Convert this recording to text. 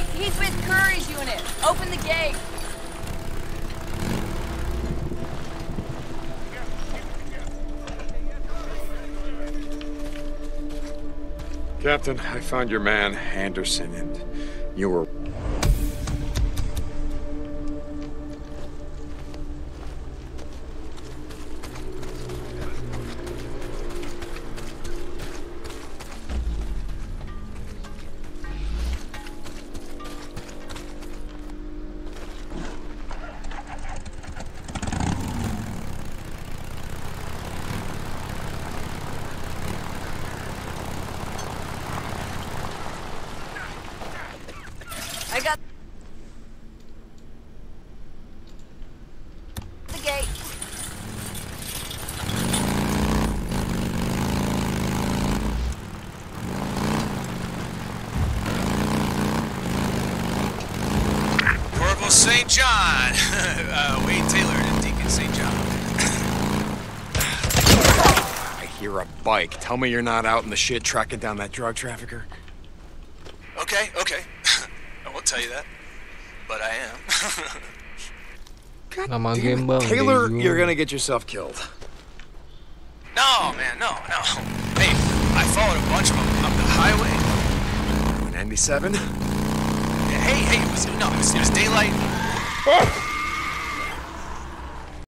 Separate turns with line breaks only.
he's with Curry's unit. Open the gate.
Captain, I found your man, Anderson, and you were.
Got the gate.
Corporal St. John. uh, Wade Taylor and Deacon St. John.
I hear a bike. Tell me you're not out in the shit tracking down that drug trafficker.
Okay, okay. I won't tell you that. But I am.
nama game bang
Taylor,
Daegu.
you're gonna get yourself killed.
no, man, no, no. Hey, I followed a bunch of them up the highway.
97?
Hey, hey, it was, no, it was, it was daylight. Oh!